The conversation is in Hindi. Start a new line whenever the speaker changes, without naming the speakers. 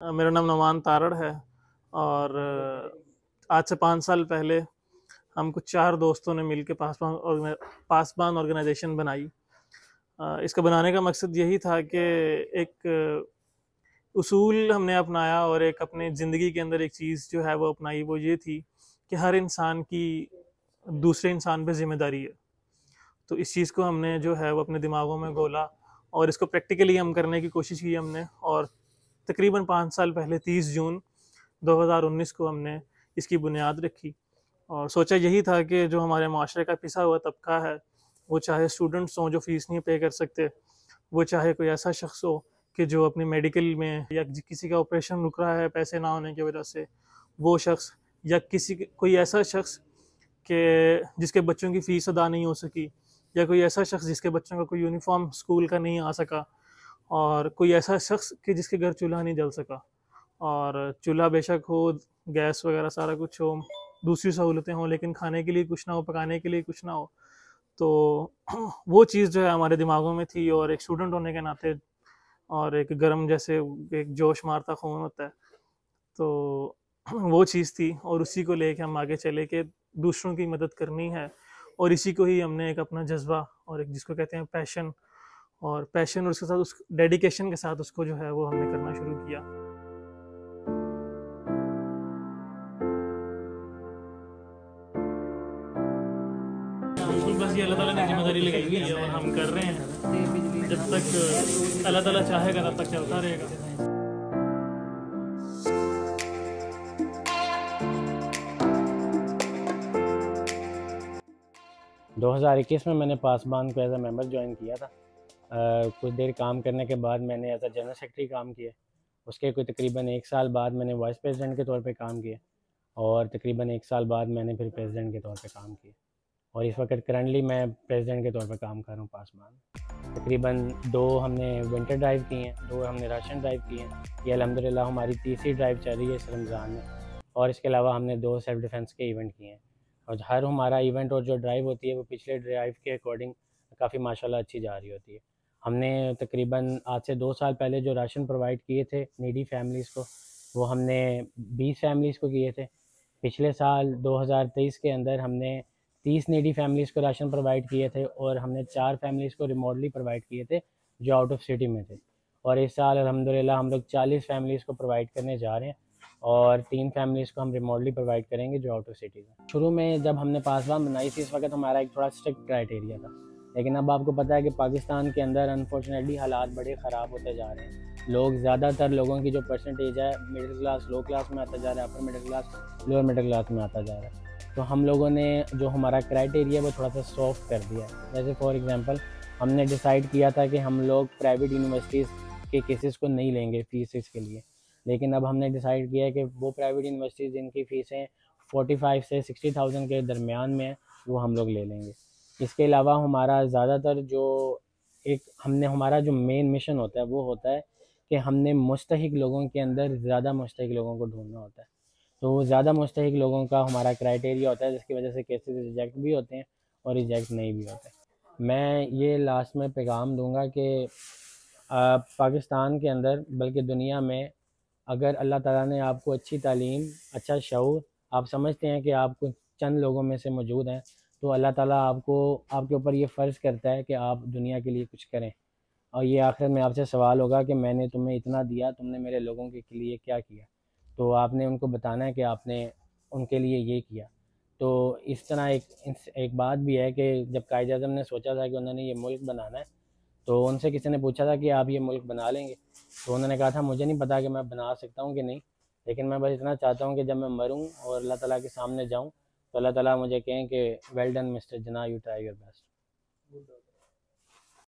मेरा नाम नमान तारड़ है और आज से पाँच साल पहले हम कुछ चार दोस्तों ने मिलकर पासबान ऑर्गेना, पासबान ऑर्गेनाइजेशन बनाई। इसका बनाने का मकसद यही था कि एक उसूल हमने अपनाया और एक अपने ज़िंदगी के अंदर एक चीज़ जो है वो अपनाई, वो ये थी कि हर इंसान की दूसरे इंसान पे ज़िम्मेदारी है। तो इस चीज़ को हमने जो है वो अपने दिमागों में गोला और इसको प्रैक्टिकली हम करने की कोशिश की हमने और तकरीबन पाँच साल पहले, तीस जून 2019 को हमने इसकी बुनियाद रखी। और सोचा यही था कि जो हमारे माशरे का पिसा हुआ तबका है, वो चाहे स्टूडेंट्स हों जो फ़ीस नहीं पे कर सकते, वो चाहे कोई ऐसा शख्स हो कि जो अपने मेडिकल में या किसी का ऑपरेशन रुक रहा है पैसे ना होने की वजह से, वो शख्स या किसी कोई ऐसा शख्स के, जिसके बच्चों की फ़ीस अदा नहीं हो सकी, या कोई ऐसा शख्स जिसके बच्चों का कोई यूनिफॉर्म स्कूल का नहीं आ सका और कोई ऐसा शख्स कि जिसके घर चूल्हा नहीं जल सका। और चूल्हा बेशक हो, गैस वगैरह सारा कुछ हो, दूसरी सहूलतें हों, लेकिन खाने के लिए कुछ ना हो, पकाने के लिए कुछ ना हो तो वो चीज़ जो है हमारे दिमागों में थी और एक स्टूडेंट होने के नाते और एक गर्म जैसे एक जोश मारता खून होता है तो वो चीज़ थी और उसी को लेके हम आगे चले कि दूसरों की मदद करनी है और इसी को ही हमने एक अपना जज्बा और एक जिसको कहते हैं पैशन और पैशन और उसके साथ उस डेडिकेशन के साथ उसको जो है वो हमने करना शुरू किया। बिल्कुल बस ये अल्लाह ताला ने ज़िम्मेदारी लगाई हुई है और हम कर रहे हैं। जब तक अल्लाह ताला चाहेगा तब तक चलता रहेगा।
2021 में मैंने पासबान को एज ए मेंबर ज्वाइन किया था। कुछ देर काम करने के बाद मैंने एज अ जनरल सेक्रेटरी काम किया। उसके कोई तकरीबन एक साल बाद मैंने वाइस प्रेसिडेंट के तौर पे काम किया और तकरीबन एक साल बाद मैंने फिर प्रेसिडेंट के तौर पे काम किया। और इस वक्त करंटली मैं प्रेसिडेंट के तौर पे काम कर रहा हूँ पासबान तकरीबन दो हमने विंटर ड्राइव की हैं, दो हमने राशन ड्राइव की हैं। ये अलहमदिल्ला हमारी तीसरी ड्राइव चल रही है इस रमज़ान में। और इसके अलावा हमने दो सेल्फ डिफेंस के इवेंट किए हैं। और हर हमारा इवेंट और जो ड्राइव होती है वो पिछले ड्राइव के अकॉर्डिंग काफ़ी माशाल्लाह अच्छी जा रही होती है। हमने तकरीबन आज से दो साल पहले जो राशन प्रोवाइड किए थे नीडी फैमिलीज़ को, वो हमने बीस फैमिलीज़ को किए थे। पिछले साल 2023 के अंदर हमने तीस नीडी फैमिलीज़ को राशन प्रोवाइड किए थे और हमने चार फैमिलीज़ को रिमोटली प्रोवाइड किए थे जो आउट ऑफ़ सिटी में थे। और इस साल अलहमदिल्ला हम लोग चालीस फैमिलीज़ को प्रोवाइड करने जा रहे हैं और तीन फैमिलीज़ को हम रिमोटली प्रोवाइड करेंगे जो आउट ऑफ़ सिटी है शुरू में जब हमने पासवान बनाई थी, इस वक्त हमारा एक थोड़ा स्ट्रिक्ट क्राइटेरिया था। लेकिन अब आपको पता है कि पाकिस्तान के अंदर अनफॉर्चुनेटली हालात बड़े ख़राब होते जा रहे हैं। लोग ज़्यादातर लोगों की जो परसेंटेज है मिडिल क्लास लो क्लास में आता जा रहा है upper middle class lower middle class में आता जा रहा है। तो हम लोगों ने जो हमारा क्राइटेरिया वो थोड़ा सा सॉफ्ट कर दिया है। जैसे फॉर एग्ज़ाम्पल हमने डिसाइड किया था कि हम लोग प्राइवेट यूनिवर्सिटीज़ के केसेस को नहीं लेंगे फीसिस के लिए। लेकिन अब हमने डिसाइड किया है कि वो प्राइवेट यूनिवर्सिटीज़ जिनकी फ़ीसें फोर्टी फाइव से सिक्सटी थाउज़ेंड के दरमियान में है, वो हम लोग ले लेंगे। इसके अलावा हमारा ज़्यादातर जो एक हमने, हमारा जो मेन मिशन होता है, वो होता है कि हमने मुस्तक लोगों के अंदर ज़्यादा मुस्तक लोगों को ढूंढना होता है। तो वो ज़्यादा मुस्तक लोगों का हमारा क्राइटेरिया होता है, जिसकी वजह से केसेस रिजेक्ट भी होते हैं और रिजेक्ट नहीं भी होते मैं ये लास्ट में पैगाम दूँगा कि पाकिस्तान के अंदर, बल्कि दुनिया में, अगर अल्लाह ताला ने आपको अच्छी तालीम अच्छा शौर आप समझते हैं कि आप कुछ चंद लोगों में से मौजूद हैं तो अल्लाह ताला आपको, आपके ऊपर ये फ़र्ज़ करता है कि आप दुनिया के लिए कुछ करें। और ये आखिर में आपसे सवाल होगा कि मैंने तुम्हें इतना दिया, तुमने मेरे लोगों के लिए क्या किया? तो आपने उनको बताना है कि आपने उनके लिए ये किया। तो इस तरह एक एक बात भी है कि जब कायद अजम ने सोचा था कि उन्होंने ये मुल्क बनाना है तो उनसे किसी ने पूछा था कि आप ये मुल्क बना लेंगे? तो उन्होंने कहा था, मुझे नहीं पता कि मैं बना सकता हूँ कि नहीं, लेकिन मैं बस इतना चाहता हूँ कि जब मैं मरूँ और अल्लाह ताला के सामने जाऊँ तो अल्लाह ताला मुझे कहें कि well done mister Jana you try your best